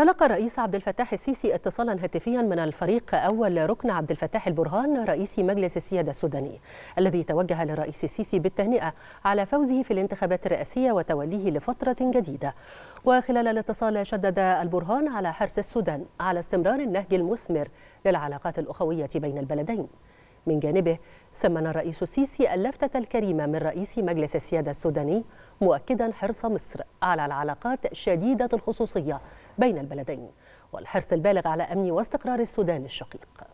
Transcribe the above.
تلقى الرئيس عبد الفتاح السيسي اتصالا هاتفيا من الفريق أول ركن عبد الفتاح البرهان رئيس مجلس السيادة السوداني الذي توجه للرئيس السيسي بالتهنئة على فوزه في الانتخابات الرئاسية وتوليه لفترة جديدة. وخلال الاتصال شدد البرهان على حرص السودان على استمرار النهج المثمر للعلاقات الأخوية بين البلدين. من جانبه سمن الرئيس السيسي اللفتة الكريمة من رئيس مجلس السيادة السوداني مؤكدا حرص مصر على العلاقات شديدة الخصوصية بين البلدين والحرص البالغ على أمن واستقرار السودان الشقيق.